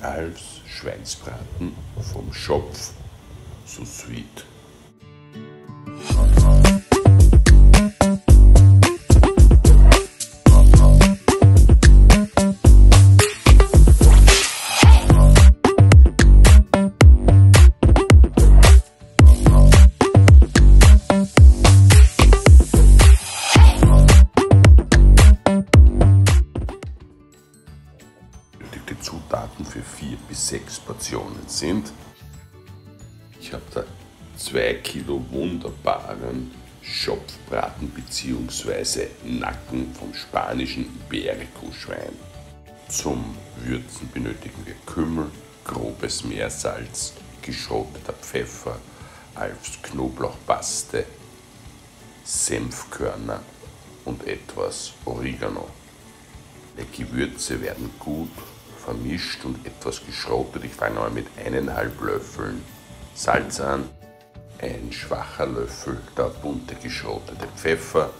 als Schweinsbraten vom Schopf so sweet. Zutaten für vier bis sechs Portionen sind. Ich habe da zwei Kilo wunderbaren Schopfbraten bzw. Nacken vom spanischen Iberico-Schwein. Zum Würzen benötigen wir Kümmel, grobes Meersalz, geschrotteter Pfeffer, als Knoblauchpaste, Senfkörner und etwas Oregano. Die Gewürze werden gut vermischt und etwas geschrottet. Ich fange mal mit eineinhalb Löffeln Salz an, ein schwacher Löffel der bunte geschrotete Pfeffer,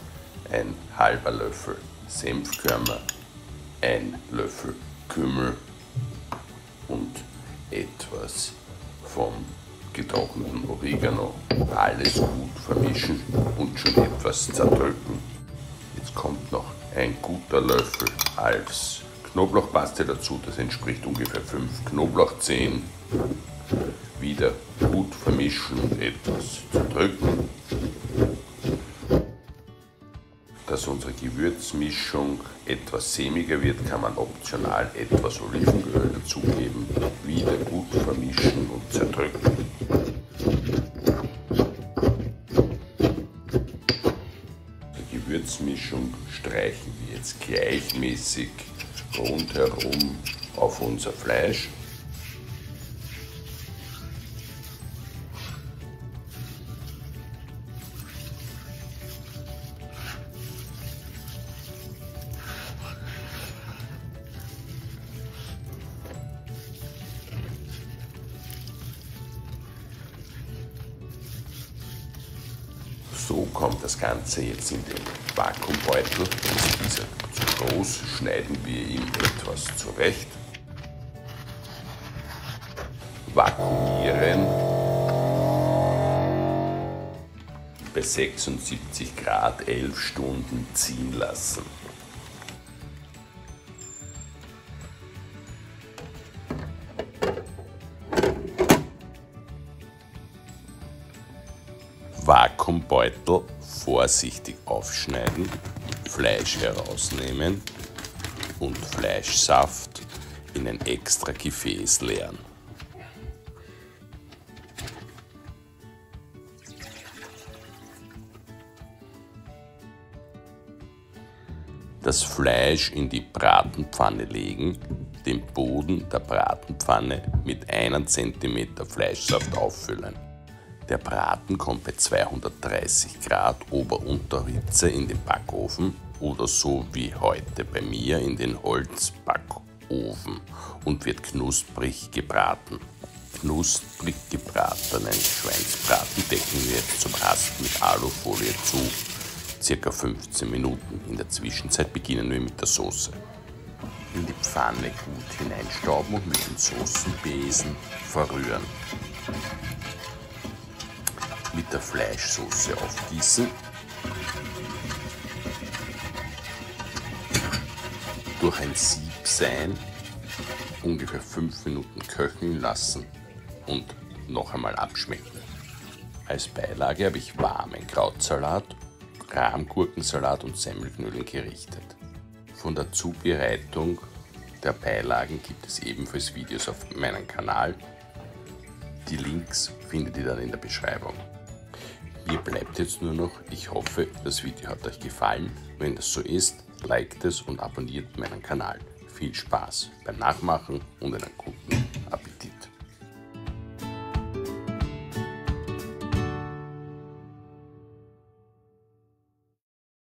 ein halber Löffel Senfkörner, ein Löffel Kümmel und etwas vom getrockneten Oregano. Alles gut vermischen und schon etwas zerdrücken. Jetzt kommt noch ein guter Löffel als Knoblauchpaste dazu, das entspricht ungefähr 5 Knoblauchzehen. Wieder gut vermischen und etwas zerdrücken. Dass unsere Gewürzmischung etwas sämiger wird, kann man optional etwas Olivenöl dazugeben. Wieder gut vermischen und zerdrücken. Die Gewürzmischung streichen wir jetzt gleichmäßig rundherum auf unser Fleisch. So kommt das Ganze jetzt in den Vakuumbeutel. Ist dieser groß, schneiden wir ihn etwas zurecht. Vakuumieren. Bei 76 Grad 11 Stunden ziehen lassen. Vakuumbeutel vorsichtig aufschneiden, Fleisch herausnehmen und Fleischsaft in ein extra Gefäß leeren. Das Fleisch in die Bratenpfanne legen, den Boden der Bratenpfanne mit 1 cm Fleischsaft auffüllen. Der Braten kommt bei 230 Grad Ober-Unterhitze in den Backofen oder so wie heute bei mir in den Holzbackofen und wird knusprig gebraten. Knusprig gebratenen Schweinsbraten decken wir zum Rasten mit Alufolie zu, circa 15 Minuten. In der Zwischenzeit beginnen wir mit der Soße. In die Pfanne gut hineinstauben und mit dem Soßenbesen verrühren mit der Fleischsoße aufgießen. Durch ein Sieb sein, ungefähr 5 Minuten köcheln lassen und noch einmal abschmecken. Als Beilage habe ich warmen Krautsalat, Rahmgurkensalat und Semmelknödeln gerichtet. Von der Zubereitung der Beilagen gibt es ebenfalls Videos auf meinem Kanal. Die Links findet ihr dann in der Beschreibung. Mir bleibt jetzt nur noch, ich hoffe, das Video hat euch gefallen. Wenn das so ist, liked es und abonniert meinen Kanal. Viel Spaß beim Nachmachen und einen guten.